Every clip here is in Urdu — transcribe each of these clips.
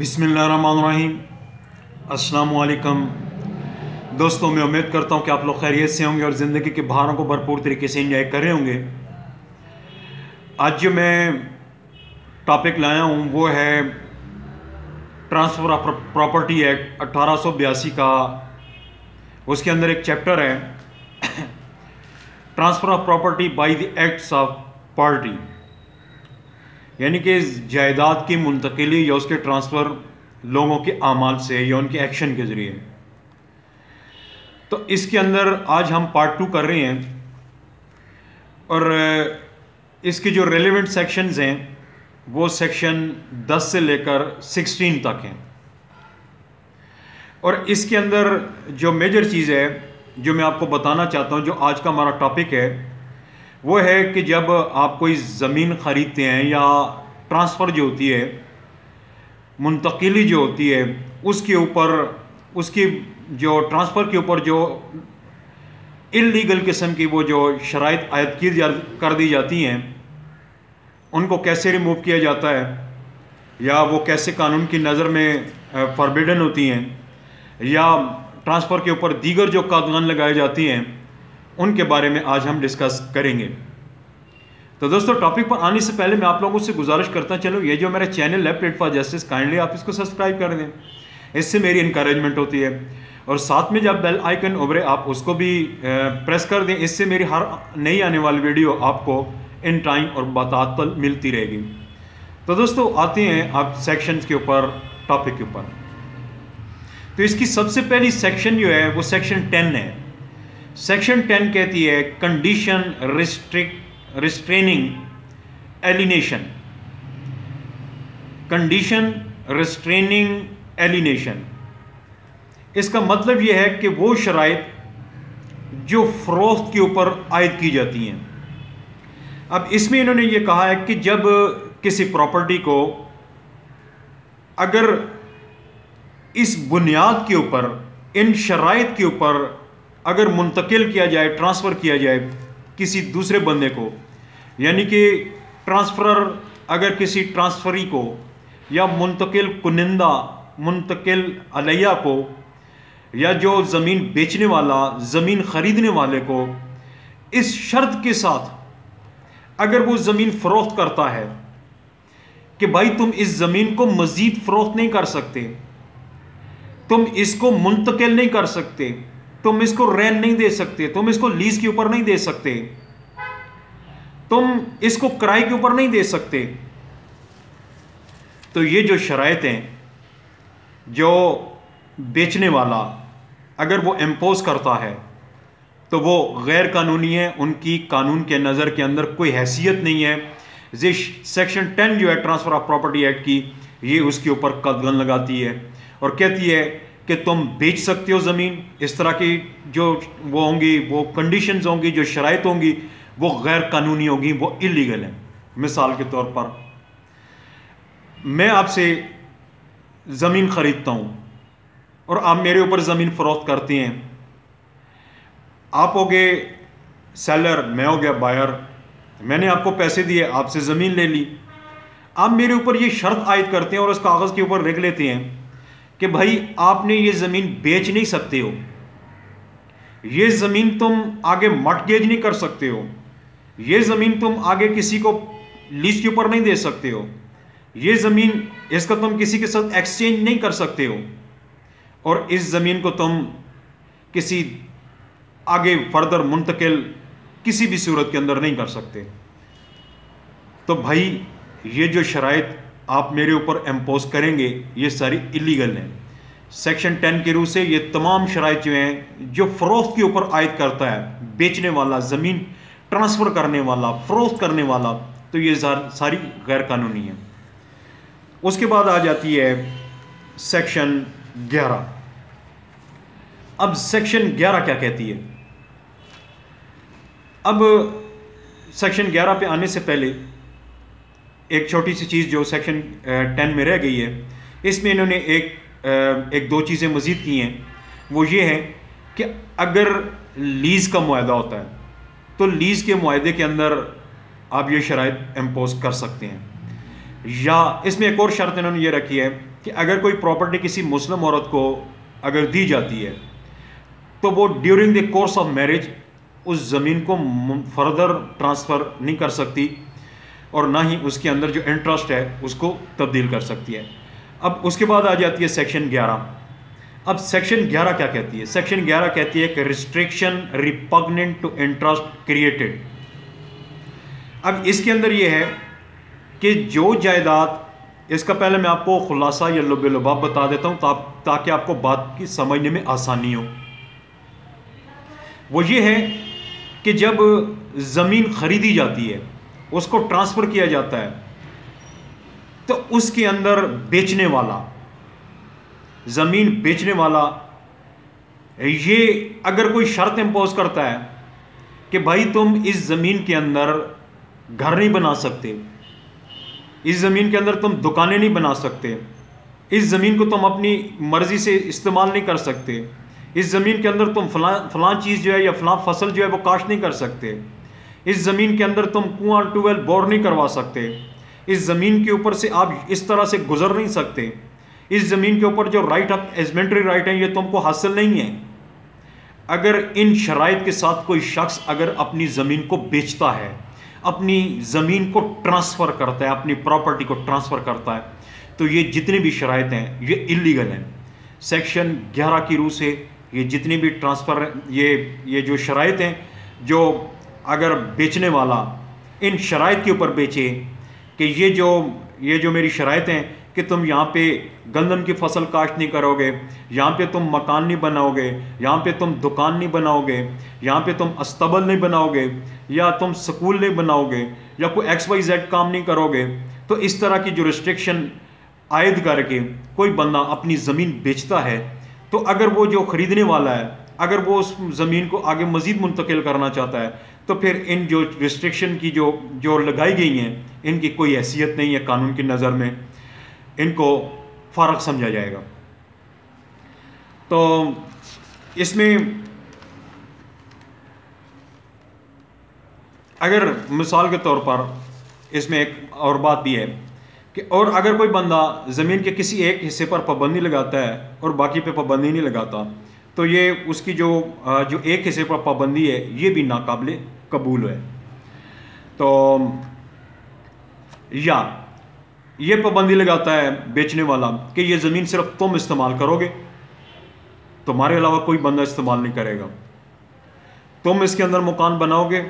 بسم اللہ الرحمن الرحیم السلام علیکم دوستوں، میں امید کرتا ہوں کہ آپ لوگ خیریت سے ہوں گے اور زندگی کے بہاروں کو بھرپور طریقے سے انجوائے کر رہے ہوں گے۔ آج جو میں ٹاپک لایا ہوں، وہ ہے ٹرانسفر آف پراپرٹی ایکٹ اٹھارہ سو بیاسی کا۔ اس کے اندر ایک چیپٹر ہے۔ Transfer of property by the acts of party یعنی کہ جائیداد کی منتقلی یا اس کے ٹرانسفر لوگوں کے اعمال سے یا ان کے ایکشن کے ذریعے۔ تو اس کے اندر آج ہم پارٹ ٹو کر رہے ہیں اور اس کے جو ریلیونٹ سیکشنز ہیں وہ سیکشن دس سے لے کر سکسٹین تک ہیں۔ اور اس کے اندر جو میجر چیز ہے جو میں آپ کو بتانا چاہتا ہوں، جو آج کا ہمارا ٹاپک ہے، وہ ہے کہ جب آپ کوئی زمین خریدتے ہیں یا ٹرانسفر جو ہوتی ہے، منتقلی جو ہوتی ہے، اس کے اوپر، اس کی جو ٹرانسفر کے اوپر جو انلیگل قسم کی وہ جو شرائط عائد کی کر دی جاتی ہیں، ان کو کیسے ریموو کیا جاتا ہے؟ یا وہ کیسے قانون کی نظر میں فاربیڈن ہوتی ہیں؟ یا ٹرانسفر کے اوپر دیگر جو قادغان لگائی جاتی ہیں، ان کے بارے میں آج ہم ڈسکس کریں گے۔ تو دوستو ٹاپک پر آنے سے پہلے میں آپ لوگوں سے گزارش کرتا چلوں، یہ جو میرا چینل ہے پلیٹ فار جسٹس کائنڈلی آپ اس کو سبسکرائب کر دیں۔ اس سے میری انکریجمنٹ ہوتی ہے۔ اور ساتھ میں جب بیل آئیکن ابھرے، آپ اس کو بھی پریس کر دیں۔ اس سے میری ہر نئی آنے والی ویڈیو آپ کو ان ٹائم اور باتات ملتی رہے گی۔ تو دوستو، آتے ہیں آپ سیکشنز کے اوپر ٹاپک کے اوپر۔ تو اس کی سب سے پہلی سیکشن جو ہے، وہ سیکشن ٹین ہے۔ سیکشن ٹین کہتی ہے condition restrict restraining alienation condition restraining alienation اس کا مطلب یہ ہے کہ وہ شرائط جو فروخت کے اوپر عائد کی جاتی ہیں۔ اب اس میں انہوں نے یہ کہا ہے کہ جب کسی پراپرٹی کو اگر اس بنیاد کے اوپر، ان شرائط کے اوپر اگر منتقل کیا جائے ٹرانسفر کیا جائے کسی دوسرے بندے کو یعنی کہ ٹرانسفرر اگر کسی ٹرانسفری کو یا منتقل کنندہ، منتقل علیہ کو یا جو زمین بیچنے والا، زمین خریدنے والے کو اس شرط کے ساتھ اگر وہ زمین فروخت کرتا ہے کہ بھائی تم اس زمین کو مزید فروخت نہیں کر سکتے، تم اس کو منتقل نہیں کر سکتے تم اس کو رین نہیں دے سکتے، تم اس کو لیز کے اوپر نہیں دے سکتے۔ تم اس کو کرائے کے اوپر نہیں دے سکتے۔ تو یہ جو شرائط ہیں جو بیچنے والا اگر وہ امپوز کرتا ہے، تو وہ غیر قانونی ہے ان کی قانون کے نظر کے اندر کوئی حیثیت نہیں ہے۔ سیکشن ٹین جو ہے ٹرانسفر آف پراپرٹی ایکٹ کی، یہ اس کے اوپر قدغن لگاتی ہے اور کہتی ہے کہ تم بیچ سکتے ہو زمین، اس طرح کی جو وہ ہوں گی، وہ کنڈیشنز ہوں گی، جو شرائط ہوں گی، وہ غیر قانونی ہوں گی، وہ انلیگل ہیں۔ مثال کے طور پر، میں آپ سے زمین خریدتا ہوں اور آپ میرے اوپر زمین فروخت کرتے ہیں۔ آپ ہو گئے سیلر میں ہو گیا بائر میں نے آپ کو پیسے دیے، آپ سے زمین لے لی۔ آپ میرے اوپر یہ شرط عائد کرتے ہیں اور اس کاغذ کے اوپر لکھ لیتے ہیں۔ کہ بھائی آپ نے یہ زمین بیچ نہیں سکتے ہو۔ یہ زمین تم آگے مٹ گیج نہیں کر سکتے ہو۔ یہ زمین تم آگے کسی کو لیز کے اوپر نہیں دے سکتے ہو۔ یہ زمین اس کا تم کسی کے ساتھ ایکسچینج نہیں کر سکتے ہو۔ اور اس زمین کو تم کسی آگے فردر منتقل کسی بھی صورت کے اندر نہیں کر سکتے۔ تو بھائی یہ جو شرائط آپ میرے اوپر امپوز کریں گے، یہ ساری الیگل ہیں۔ سیکشن ٹین کے روح سے یہ تمام شرائط جو ہیں، جو فروخت کے اوپر عائد کرتا ہے، بیچنے والا، زمین ٹرانسفر کرنے والا، فروخت کرنے والا، تو یہ ساری غیر قانونی ہیں۔ اس کے بعد آ جاتی ہے سیکشن گیارہ۔ اب سیکشن گیارہ کیا کہتی ہے؟ اب سیکشن گیارہ پہ آنے سے پہلے ایک چھوٹی سی چیز جو سیکشن ٹین میں رہ گئی ہے، اس میں انہوں نے ایک ایک دو چیزیں مزید کی ہیں۔ وہ یہ ہے کہ اگر لیز کا معاہدہ ہوتا ہے، تو لیز کے معاہدے کے اندر آپ یہ شرائط امپوز کر سکتے ہیں۔ یا اس میں ایک اور شرط انہوں نے یہ رکھی ہے کہ اگر کوئی پراپرٹی کسی مسلم عورت کو اگر دی جاتی ہے، تو وہ during the course of marriage اس زمین کو فردر ٹرانسفر نہیں کر سکتی۔ اور نہ ہی اس کے اندر جو انٹرسٹ ہے اس کو تبدیل کر سکتی ہے۔ اب اس کے بعد آ جاتی ہے سیکشن گیارہ۔ اب سیکشن گیارہ کیا کہتی ہے؟ سیکشن گیارہ کہتی ہے کہ restriction repugnant to interest created اب اس کے اندر یہ ہے کہ جو جائیداد، اس کا پہلے میں آپ کو خلاصہ یا لب لباب بتا دیتا ہوں تاکہ آپ کو بات کی سمجھنے میں آسانی ہو۔ وہ یہ ہے کہ جب زمین خریدی جاتی ہے اس کو ٹرانسفر کیا جاتا ہے، تو اس کے اندر بیچنے والا، زمین بیچنے والا، یہ اگر کوئی شرط امپوز کرتا ہے کہ بھائی تم اس زمین کے اندر گھر نہیں بنا سکتے، اس زمین کے اندر تم دکانیں نہیں بنا سکتے، اس زمین کو تم اپنی مرضی سے استعمال نہیں کر سکتے، اس زمین کے اندر تم فلاں فلاں چیز جو ہے یا فلاں فصل جو ہے وہ کاشت نہیں کر سکتے۔ اس زمین کے اندر تم کنواں ٹویل بور نہیں کروا سکتے۔ اس زمین کے اوپر سے آپ اس طرح سے گزر نہیں سکتے۔ اس زمین کے اوپر جو رائٹ آف ایزمنٹری رائٹ ہیں، یہ تم کو حاصل نہیں ہے اگر ان شرائط کے ساتھ کوئی شخص اگر اپنی زمین کو بیچتا ہے، اپنی زمین کو ٹرانسفر کرتا ہے، اپنی پراپرٹی کو ٹرانسفر کرتا ہے، تو یہ جتنی بھی شرائط ہیں، یہ انلیگل ہیں۔ سیکشن گیارہ کی روح سے یہ جتنی بھی ٹرانسفر یہ یہ جو شرائط ہیں، جو اگر بیچنے والا ان شرائط کے اوپر بیچے کہ یہ جو یہ جو میری شرائط ہیں کہ تم یہاں پہ گندم کی فصل کاشت نہیں کرو گے یہاں پہ تم مکان نہیں بناؤ گے یہاں پہ تم دکان نہیں بناؤ گے یہاں پہ تم استبل نہیں بناؤ گے یا تم سکول نہیں بناؤ گے یا کوئی ایکس وائی زیڈ کام نہیں کرو گے تو اس طرح کی جو ریسٹرکشن عائد کر کے کوئی بندہ اپنی زمین بیچتا ہے، تو اگر وہ جو خریدنے والا ہے، اگر وہ اس زمین کو آگے مزید منتقل کرنا چاہتا ہے تو پھر ان جو ریسٹرکشن کی جو جو لگائی گئی ہیں، ان کی کوئی حیثیت نہیں ہے قانون کی نظر میں۔ ان کو فارغ سمجھا جائے گا۔ تو اس میں اگر مثال کے طور پر اس میں ایک اور بات بھی ہے کہ اور اگر کوئی بندہ زمین کے کسی ایک حصے پر پابندی لگاتا ہے اور باقی پہ پابندی نہیں لگاتا تو یہ اس کی جو جو ایک حصے پر پابندی ہے، یہ بھی ناقابل قبول ہے۔ تو، یا، یہ پابندی لگاتا ہے بیچنے والا کہ یہ زمین صرف تم استعمال کرو گے، تمہارے علاوہ کوئی بندہ استعمال نہیں کرے گا۔ تم اس کے اندر مکان بناؤ گے،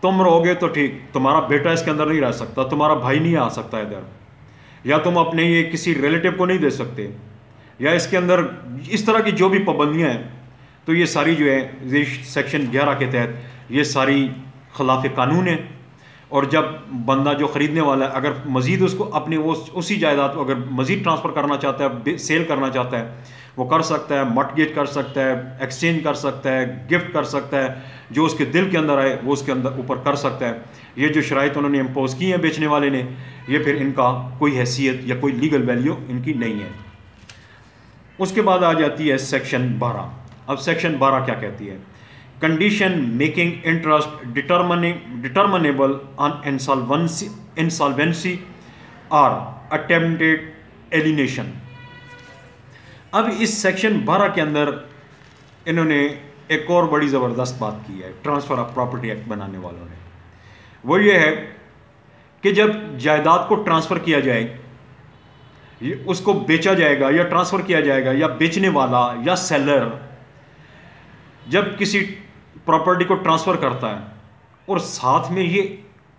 تم رہو گے تو ٹھیک، تمہارا بیٹا اس کے اندر نہیں رہ سکتا، تمہارا بھائی نہیں آ سکتا ادھر۔ یا تم اپنے یہ کسی ریلیٹو کو نہیں دے سکتے۔ یا اس کے اندر اس طرح کی جو بھی پابندیاں ہیں، تو یہ ساری جو ہے سیکشن گیارہ کے تحت یہ ساری خلاف قانون ہیں۔ اور جب بندہ جو خریدنے والا ہے، اگر مزید اس کو اپنی وہ اسی جائیداد کو اگر مزید ٹرانسفر کرنا چاہتا ہے سیل کرنا چاہتا ہے، وہ کر سکتا ہے مٹ گیٹ کر سکتا ہے ایکسچینج کر سکتا ہے گفٹ کر سکتا ہے، جو اس کے دل کے اندر آئے، وہ اس کے اندر اوپر کر سکتا ہے۔ یہ جو شرائط انہوں نے امپوز کی ہیں بیچنے والے نے، یہ پھر ان کا کوئی حیثیت یا کوئی لیگل ویلیو ان کی نہیں ہے۔ اس کے بعد آ جاتی ہے سیکشن بارہ. اب سیکشن بارہ کیا کہتی ہے؟ Condition making interest determinable on insolvency or attempted alienation اب اس سیکشن بارہ کے اندر انہوں نے ایک اور بڑی زبردست بات کی ہے ٹرانسفر آف پراپرٹی ایکٹ بنانے والوں نے۔ وہ یہ ہے کہ جب جائیداد کو ٹرانسفر کیا جائے اس کو بیچا جائے گا یا ٹرانسفر کیا جائے گا یا بیچنے والا یا سیلر جب کسی پراپرٹی کو ٹرانسفر کرتا ہے اور ساتھ میں یہ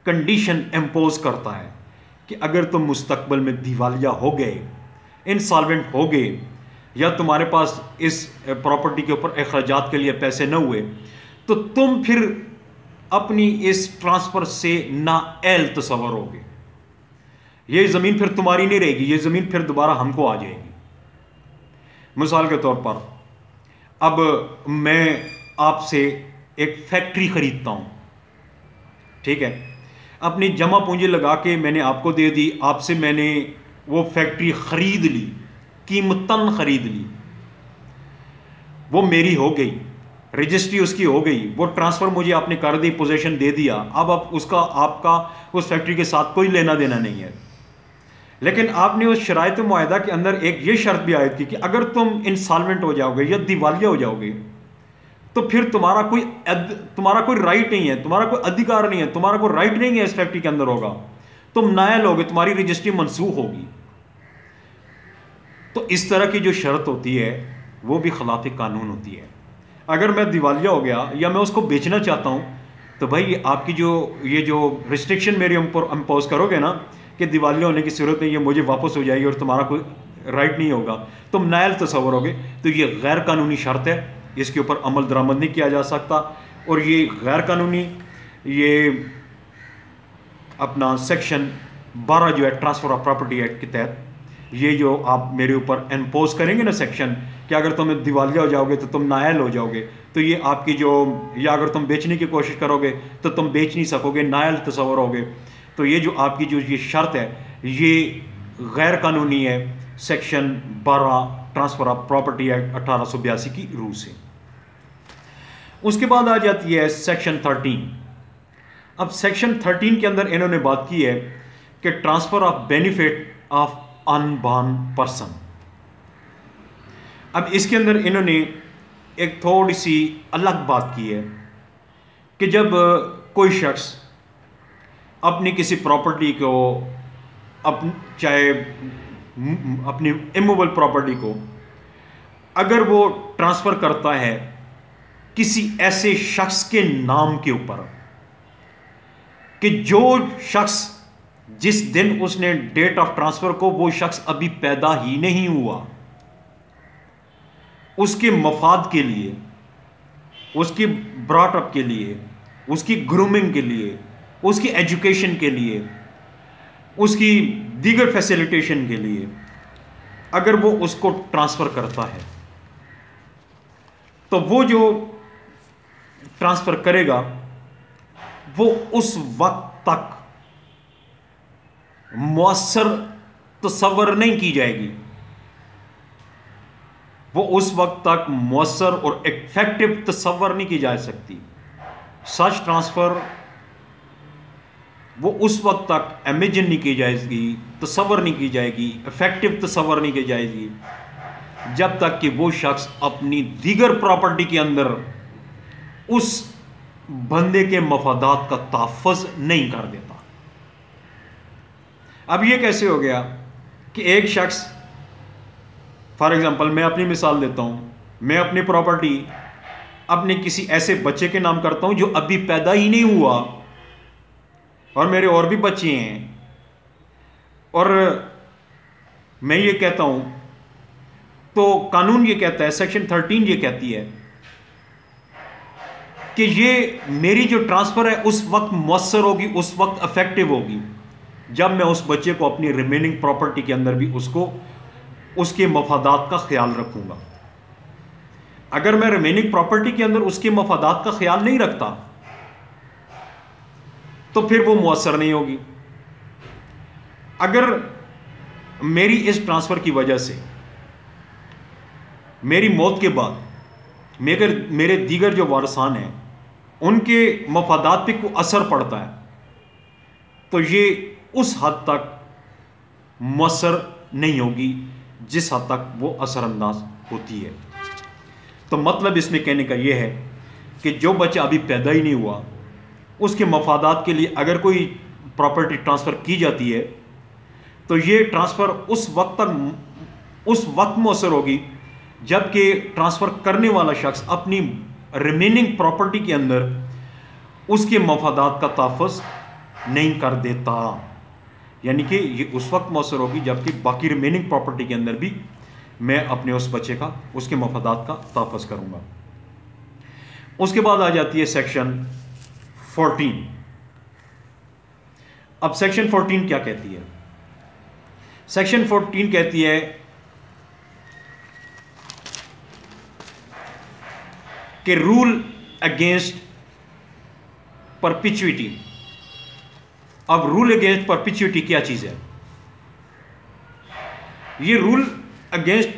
کنڈیشن امپوز کرتا ہے کہ اگر تم مستقبل میں دیوالیہ ہو گئے انسالوینٹ ہو گئے یا تمہارے پاس اس پراپرٹی کے اوپر اخراجات کے لیے پیسے نہ ہوئے، تو تم پھر اپنی اس ٹرانسفر سے نا ایل تصور ہوگے۔ یہ زمین پھر تمہاری نہیں رہے گی، یہ زمین پھر دوبارہ ہم کو آ جائے گی۔ مثال کے طور پر، اب میں آپ سے ایک فیکٹری خریدتا ہوں۔ ٹھیک ہے؟ اپنی جمع پونجی لگا کے میں نے آپ کو دے دی، آپ سے میں نے وہ فیکٹری خرید لی، قیمتاً خرید لی۔ وہ میری ہو گئی، رجسٹری اس کی ہو گئی، وہ ٹرانسفر مجھے آپ نے کر دی، پوزیشن دے دیا۔ اب اب اس کا، آپ کا، اس فیکٹری کے ساتھ کوئی لینا دینا نہیں ہے۔ لیکن آپ نے اس شرائط معاہدہ کے اندر ایک یہ شرط بھی عائد کی کہ اگر تم انسالمنٹ ہو جاؤ گے یا دیوالیہ ہو جاؤ گے، تو پھر تمہارا کوئی تمہارا کوئی رائٹ نہیں ہے، تمہارا کوئی ادھیکار نہیں ہے، تمہارا کوئی رائٹ نہیں ہے اس فیکٹری کے اندر ہوگا۔ تم نائل ہوگے تمہاری رجسٹری منسوخ ہوگی۔ تو اس طرح کی جو شرط ہوتی ہے، وہ بھی خلاف قانون ہوتی ہے۔ اگر میں دیوالیہ ہو گیا یا میں اس کو بیچنا چاہتا ہوں، تو بھائی آپ کی جو، یہ جو ریسٹرکشن میرے اوپر امپوز کرو گے نا کہ دیوالیہ ہونے کی صورت میں یہ مجھے واپس ہو جائے گی اور تمہارا کوئی رائٹ نہیں ہوگا۔ تم نائل تصور ہوگے۔ تو یہ غیر قانونی شرط ہے۔ اس کے اوپر عمل درآمد نہیں کیا جا سکتا۔ اور یہ غیر قانونی یہ اپنا سیکشن بارہ جو ہے ٹرانسفر آف پراپرٹی ایکٹ کے تحت، یہ جو آپ میرے اوپر امپوز کریں گے نا سیکشن کہ اگر تم دیوالیہ ہو جاؤ گے تو تم نائل ہو جاؤ گے تو یہ آپ کی جو، یا اگر تم بیچنے کی کوشش کرو گے تو تم بیچ نہیں سکو گے، نائل تصور ہوگے۔ تو یہ جو آپ کی جو یہ شرط ہے، یہ غیر قانونی ہے، سیکشن بارہ، ٹرانسفر آف پراپرٹی ایکٹ اٹھارہ سو بیاسی کی روح سے۔ اس کے بعد آ جاتی ہے سیکشن تھرٹین۔ اب سیکشن تھرٹین کے اندر انہوں نے بات کی ہے کہ transfer of benefit of unborn person. اب اس کے اندر انہوں نے ایک تھوڑی سی الگ بات کی ہے کہ جب کوئی شخص اپنی کسی پراپرٹی کو چاہے اپنی اموبل پراپرٹی کو، اگر وہ ٹرانسفر کرتا ہے کسی ایسے شخص کے نام کے اوپر کہ جو شخص جس دن اس نے ڈیٹ آف ٹرانسفر کو، وہ شخص ابھی پیدا ہی نہیں ہوا، اس کے مفاد کے لیے، اس کی براٹ اپ کے لیے، اس کی گرومنگ کے لیے اس کی ایجوکیشن کے لیے، اس کی دیگر فیسیلیٹیشن کے لیے، اگر وہ اس کو ٹرانسفر کرتا ہے، تو وہ جو ٹرانسفر کرے گا، وہ اس وقت تک مؤثر تصور نہیں کی جائے گی۔ وہ اس وقت تک مؤثر اور افیکٹو تصور نہیں کی جا سکتی۔ سچ ٹرانسفر وہ اس وقت تک امیجن نہیں کی جائے گی، تصور نہیں کی جائے گی افیکٹو تصور نہیں کی جائے گی، جب تک کہ وہ شخص اپنی دیگر پراپرٹی کے اندر اس بندے کے مفادات کا تحفظ نہیں کر دیتا۔ اب یہ کیسے ہو گیا کہ ایک شخص فار ایگزامپل میں اپنی مثال دیتا ہوں، میں اپنی پراپرٹی اپنے کسی ایسے بچے کے نام کرتا ہوں جو ابھی پیدا ہی نہیں ہوا۔ اور میرے اور بھی بچے ہیں۔ اور میں یہ کہتا ہوں، تو قانون یہ کہتا ہے سیکشن تھرٹین یہ کہتی ہے کہ یہ میری جو ٹرانسفر ہے، اس وقت مؤثر ہوگی، اس وقت افیکٹو ہوگی۔ جب میں اس بچے کو اپنی ریمیننگ پراپرٹی کے اندر بھی اس کو، اس کے مفادات کا خیال رکھوں گا۔ اگر میں ریمیننگ پراپرٹی کے اندر اس کے مفادات کا خیال نہیں رکھتا تو پھر وہ مؤثر نہیں ہوگی۔ اگر میری اس ٹرانسفر کی وجہ سے میری موت کے بعد میرے دیگر جو وارثان ہیں، ان کے مفادات پہ کو اثر پڑتا ہے، تو یہ اس حد تک مؤثر نہیں ہوگی جس حد تک وہ اثر انداز ہوتی ہے۔ تو مطلب اس میں کہنے کا یہ ہے کہ جو بچہ ابھی پیدا ہی نہیں ہوا اس کے مفادات کے لیے اگر کوئی پراپرٹی ٹرانسفر کی جاتی ہے، تو یہ ٹرانسفر اس وقت تک اس وقت مؤثر ہوگی جبکہ ٹرانسفر کرنے والا شخص اپنی ریمیننگ پراپرٹی کے اندر اس کے مفادات کا تحفظ نہیں کر دیتا۔ یعنی کہ یہ اس وقت مؤثر ہوگی جبکہ باقی ریمیننگ پراپرٹی کے اندر بھی میں اپنے اس بچے کا، اس کے مفادات کا تحفظ کروں گا۔ اس کے بعد آ جاتی ہے سیکشن فورٹین اب سیکشن فورٹین کیا کہتی ہے؟ سیکشن فورٹین کہتی ہے کہ رول اگینسٹ پرپیچوٹی اب رول اگینسٹ پرپیچوٹی کیا چیز ہے؟ یہ رول اگینسٹ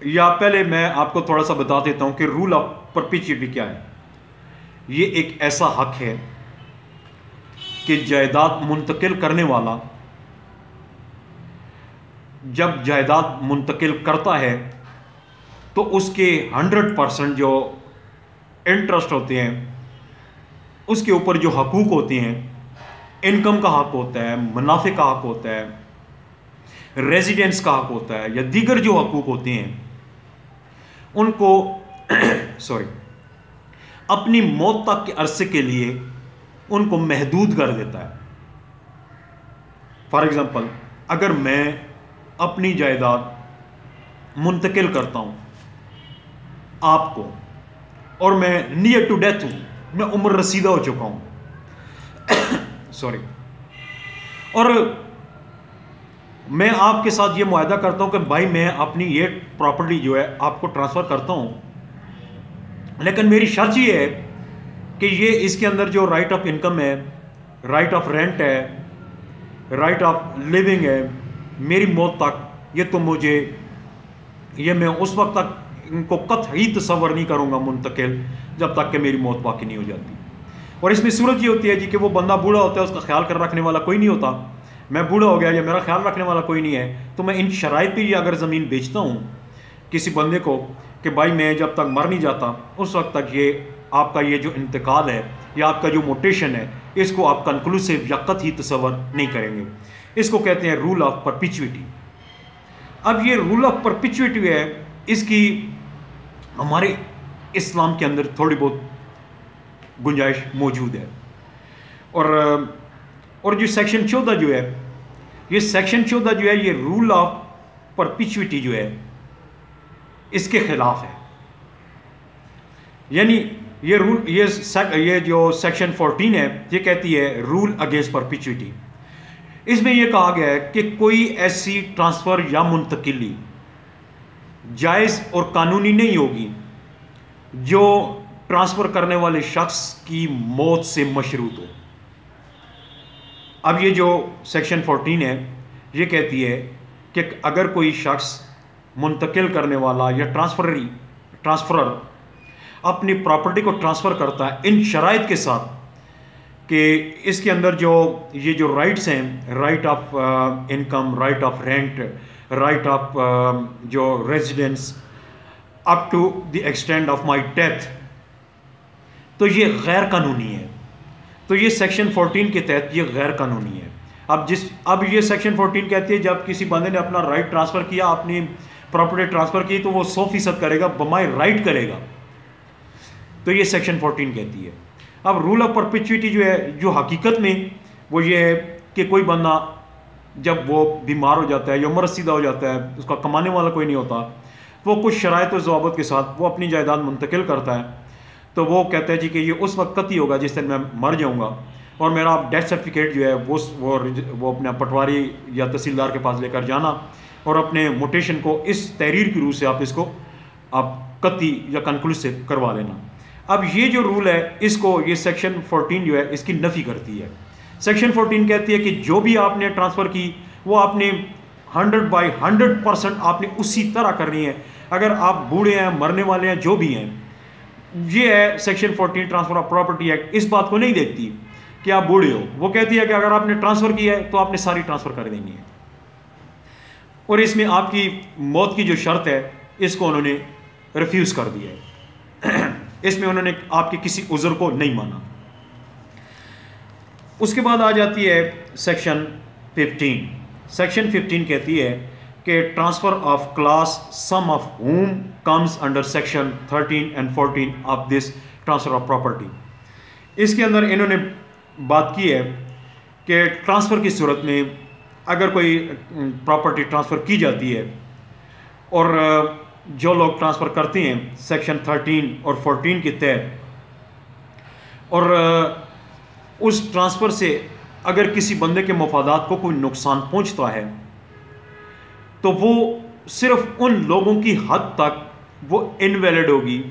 یا پہلے میں آپ کو تھوڑا سا بتا دیتا ہوں کہ رول آف پرپیچوٹی کیا ہے۔ یہ ایک ایسا حق ہے کہ جائیداد منتقل کرنے والا جب جائیداد منتقل کرتا ہے تو اس کے ہنڈریڈ پرسنٹ جو انٹرسٹ ہوتے ہیں، اس کے اوپر جو حقوق ہوتے ہیں، انکم کا حق ہوتا ہے، منافع کا حق ہوتا ہے، ریزیڈنس کا حق ہوتا ہے یا دیگر جو حقوق ہوتے ہیں، ان کو سوری اپنی موت تک کے عرصے کے لیے ان کو محدود کر دیتا ہے۔ فار ایگزامپل اگر میں اپنی جائیداد منتقل کرتا ہوں، آپ کو، اور میں نیئر ٹو ڈیتھ ہوں، میں عمر رسیدہ ہو چکا ہوں۔ سوری اور میں آپ کے ساتھ یہ معاہدہ کرتا ہوں کہ بھائی میں اپنی یہ پراپرٹی جو ہے آپ کو ٹرانسفر کرتا ہوں لیکن میری شرط یہ ہے کہ یہ اس کے اندر جو رائٹ آف انکم ہے رائٹ آف رینٹ ہے رائٹ آف لیونگ ہے، میری موت تک، یہ تو مجھے، یہ میں اس وقت تک ان کو قطعی تصور نہیں کروں گا منتقل جب تک کہ میری موت باقی نہیں ہو جاتی۔ اور اس میں صورت یہ ہوتی ہے جی کہ وہ بندہ بوڑھا ہوتا ہے، اس کا خیال کر رکھنے والا کوئی نہیں ہوتا۔ میں بوڑھا ہو گیا یا میرا خیال رکھنے والا کوئی نہیں ہے، تو میں ان شرائط پہ یہ اگر زمین بیچتا ہوں کسی بندے کو کہ بھائی میں جب تک مر نہیں جاتا، اس وقت تک یہ آپ کا یہ جو انتقال ہے یا آپ کا جو موٹیشن ہے، اس کو آپ کنکلوسیو یا قط ہی تصور نہیں کریں گے۔ اس کو کہتے ہیں رول آف پرپیچوٹی اب یہ رول آف پرپیچوٹی ہے، اس کی ہمارے اسلام کے اندر تھوڑی بہت گنجائش موجود ہے۔ اور اور جو سیکشن چودہ جو ہے، یہ سیکشن چودہ جو ہے، یہ رول آف پرپیچوٹی جو ہے اس کے خلاف ہے۔ یعنی یہ رول، یہ یہ جو سیکشن فورٹین ہے، یہ کہتی ہے رول اگینسٹ پرپیچوٹی۔ اس میں یہ کہا گیا ہے کہ کوئی ایسی ٹرانسفر یا منتقلی جائز اور قانونی نہیں ہوگی جو ٹرانسفر کرنے والے شخص کی موت سے مشروط ہو۔ اب یہ جو سیکشن فورٹین ہے، یہ کہتی ہے کہ اگر کوئی شخص منتقل کرنے والا یا ٹرانسفرری ٹرانسفرر اپنی پراپرٹی کو ٹرانسفر کرتا ہے ان شرائط کے ساتھ کہ اس کے اندر جو یہ جو رائٹس ہیں right of income right of rent right of جو residence up to the extend of my death تو یہ غیر قانونی ہے۔ تو یہ سیکشن فورٹین کے تحت یہ غیر قانونی ہے۔ اب جس، اب یہ سیکشن فورٹین کہتی ہے جب کسی بندے نے اپنا رائٹ ٹرانسفر کیا، اپنی پراپرٹی ٹرانسفر کی تو وہ سو فیصد کرے گا، بمائی رائٹ کرے گا۔ تو یہ سیکشن فورٹین کہتی ہے۔ اب رول آف پرپیچوٹی جو ہے، جو حقیقت میں وہ یہ ہے کہ کوئی بندہ جب وہ بیمار ہو جاتا ہے یا عمر سیدھا ہو جاتا ہے، اس کا کمانے والا کوئی نہیں ہوتا، وہ کچھ شرائط و ضوابط کے ساتھ وہ اپنی جائیداد منتقل کرتا ہے۔ تو وہ کہتا ہے جی کہ یہ اس وقت ہی ہوگا جس دن میں مر جاؤں گا۔ اور میرا ڈیتھ سرٹیفکیٹ جو ہے، وہ وہ پٹواری یا تحصیلدار کے پاس لے کر جانا۔ اور اپنے موٹیشن کو اس تحریر کی روح سے آپ اس کو آپ قطعی یا کنکلوسو کروا لینا۔ اب یہ جو رول ہے، اس کو یہ سیکشن فورٹین جو ہے، اس کی نفی کرتی ہے۔ سیکشن فورٹین کہتی ہے کہ جو بھی آپ نے ٹرانسفر کی، وہ آپ نے ہنڈریڈ بائی ہنڈریڈ پرسنٹ آپ نے اسی طرح کرنی ہے۔ اگر آپ بوڑھے ہیں، مرنے والے ہیں، جو بھی ہیں، یہ ہے section fourteen transfer of property act اس بات کو نہیں دیکھتی کہ آپ بوڑھے ہو۔ وہ کہتی ہے کہ اگر آپ نے ٹرانسفر کیا ہے، تو آپ نے ساری ٹرانسفر کر دینی ہے۔ اور اس میں آپ کی موت کی جو شرط ہے، اس کو انہوں نے ریفیوز کر دیا ہے۔ اس میں انہوں نے آپ کے کسی عذر کو نہیں مانا۔ اس کے بعد آ جاتی ہے سیکشن ففٹین سیکشن ففٹین کہتی ہے کہ transfer of class some of whom comes under section thirteen and fourteen of this transfer of property اس کے اندر انہوں نے بات کی ہے کہ ٹرانسفر کی صورت میں اگر کوئی پراپرٹی ٹرانسفر کی جاتی ہے اور جو لوگ ٹرانسفر کرتے ہیں سیکشن تھرٹین اور فورٹین کے تحت، اور اس ٹرانسفر سے اگر کسی بندے کے مفادات کو کوئی نقصان پہنچتا ہے، تو وہ صرف ان لوگوں کی حد تک وہ انویلڈ ہوگی،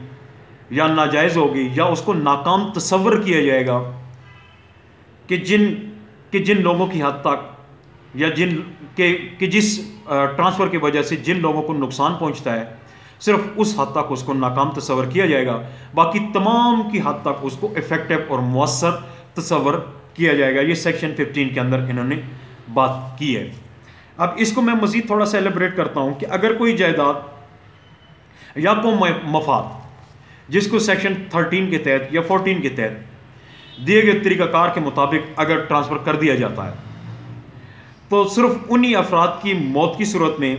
یا ناجائز ہوگی، یا اس کو ناکام تصور کیا جائے گا کہ جن کہ جن لوگوں کی حد تک یا جن کے کہ جس ٹرانسفر کی وجہ سے جن لوگوں کو نقصان پہنچتا ہے، صرف اس حد تک اس کو ناکام تصور کیا جائے گا۔ باقی تمام کی حد تک اس کو افیکٹو اور مؤثر تصور کیا جائے گا۔ یہ سیکشن ففٹین کے اندر انہوں نے بات کی ہے۔ اب اس کو میں مزید تھوڑا سا ایلیبریٹ کرتا ہوں کہ اگر کوئی جائیداد یا کوئی مفاد، جس کو سیکشن تھرٹین کے تحت یا فورٹین کے تحت دیے گئے طریقہ کار کے مطابق اگر ٹرانسفر کر دیا جاتا ہے تو صرف انہی افراد کی موت کی صورت میں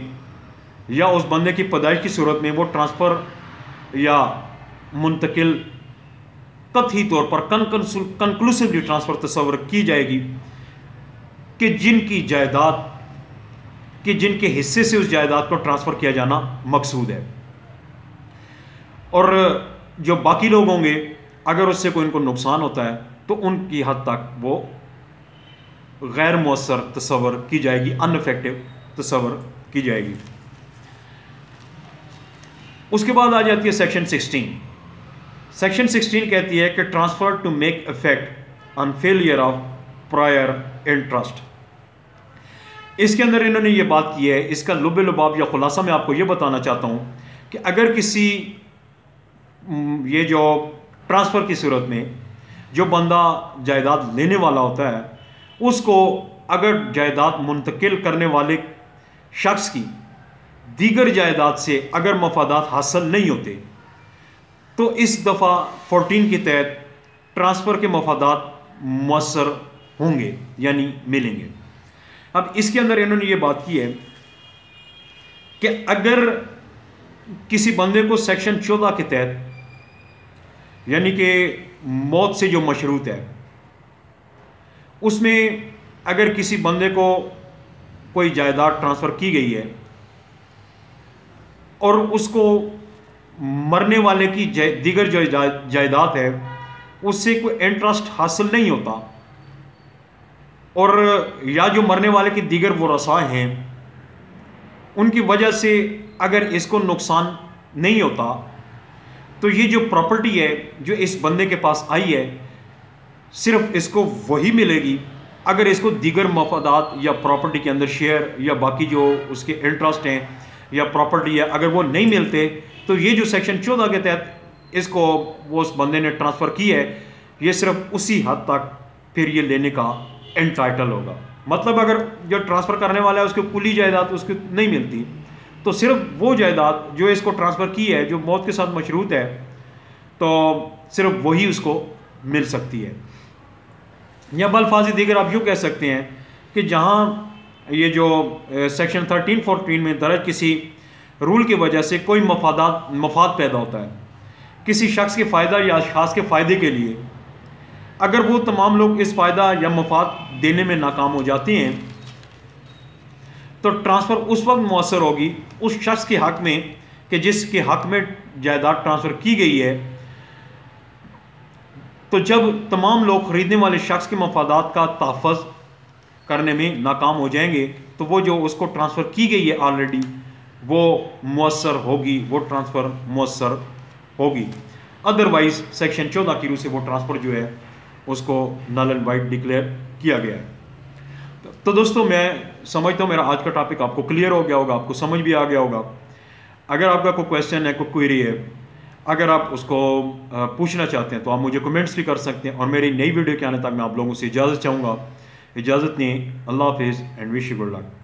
یا اس بندے کی پیدائش کی صورت میں وہ ٹرانسفر یا منتقل قطعی طور پر کنکلوسیولی ٹرانسفر تصور کی جائے گی کہ جن کی جائیداد کہ جن کے حصے سے اس جائیداد کو ٹرانسفر کیا جانا مقصود ہے۔ اور جو باقی لوگ ہوں گے، اگر اس سے کوئی ان کو نقصان ہوتا ہے، تو ان کی حد تک وہ غیر مؤثر تصور کی جائے گی ان افیکٹو تصور کی جائے گی۔ اس کے بعد آ جاتی ہے سیکشن سکسٹین سیکشن سکسٹین کہتی ہے کہ transfer to make effect on failure of prior interest اس کے اندر انہوں نے یہ بات کی ہے، اس کا لب لباب یا خلاصہ میں آپ کو یہ بتانا چاہتا ہوں کہ اگر کسی، یہ جو ٹرانسفر کی صورت میں جو بندہ جائیداد لینے والا ہوتا ہے اس کو اگر جائیداد منتقل کرنے والے شخص کی دیگر جائیداد سے اگر مفادات حاصل نہیں ہوتے، تو اس دفعہ فورٹین کے تحت ٹرانسفر کے مفادات مؤثر ہوں گے یعنی ملیں گے۔ اب اس کے اندر انہوں نے یہ بات کی ہے کہ اگر کسی بندے کو سیکشن چودہ کے تحت یعنی کہ موت سے جو مشروط ہے اس میں اگر کسی بندے کو کوئی جائیداد ٹرانسفر کی گئی ہے اور اس کو مرنے والے کی دیگر جو جائیداد ہے، اس سے کوئی انٹرسٹ حاصل نہیں ہوتا اور یا جو مرنے والے کی دیگر وہ رسائے ہیں، ان کی وجہ سے اگر اس کو نقصان نہیں ہوتا، تو یہ جو پراپرٹی ہے، جو اس بندے کے پاس آئی ہے صرف اس کو وہی ملے گی اگر اس کو دیگر مفادات یا پراپرٹی کے اندر شیئر یا باقی جو اس کے انٹرسٹ ہیں یا پراپرٹی ہے، اگر وہ نہیں ملتے، تو یہ جو سیکشن چودہ کے تحت اس کو وہ اس بندے نے ٹرانسفر کی ہے، یہ صرف اسی حد تک پھر یہ لینے کا انٹائٹل ہوگا۔ مطلب اگر جو ٹرانسفر کرنے والا ہے، اس کو کلی جائیداد اس کی نہیں ملتی، تو صرف وہ جائیداد جو اس کو ٹرانسفر کی ہے، جو موت کے ساتھ مشروط ہے، تو صرف وہی اس کو مل سکتی ہے۔ یا بلفاظی دیگر آپ یوں کہہ سکتے ہیں کہ جہاں یہ جو سیکشن تھرٹین فورٹین میں درج کسی رول کی وجہ سے کوئی مفادات، مفاد پیدا ہوتا ہے، کسی شخص کے فائدہ یا اشخاص کے فائدے کے لیے، اگر وہ تمام لوگ اس فائدہ یا مفاد دینے میں ناکام ہو جاتے ہیں، تو ٹرانسفر اس وقت مؤثر ہوگی اس شخص کے حق میں کہ جس کے حق میں جائیداد ٹرانسفر کی گئی ہے تو جب تمام لوگ خریدنے والے شخص کے مفادات کا تحفظ کرنے میں ناکام ہو جائیں گے، تو وہ جو اس کو ٹرانسفر کی گئی ہے آلریڈی وہ مؤثر ہوگی، وہ ٹرانسفر مؤثر ہوگی۔ ادروائز سیکشن چودہ کی روح سے وہ ٹرانسفر جو ہے، اس کو نل اینڈ وائٹ ڈکلیئر کیا گیا ہے۔ تو دوستوں میں سمجھتا ہوں میرا آج کا ٹاپک آپ کو کلیئر ہو گیا ہوگا، آپ کو سمجھ بھی آ گیا ہوگا۔ اگر آپ کا کوئی کویشچن ہے، کوئی کوئری ہے اگر آپ اس کو پوچھنا چاہتے ہیں تو آپ مجھے کمنٹس بھی کر سکتے ہیں اور میری نئی ویڈیو کے آنے تک میں آپ لوگوں سے اجازت چاہوں گا۔ اجازت نہیں. اللہ حافظ اینڈ وش گڈ لک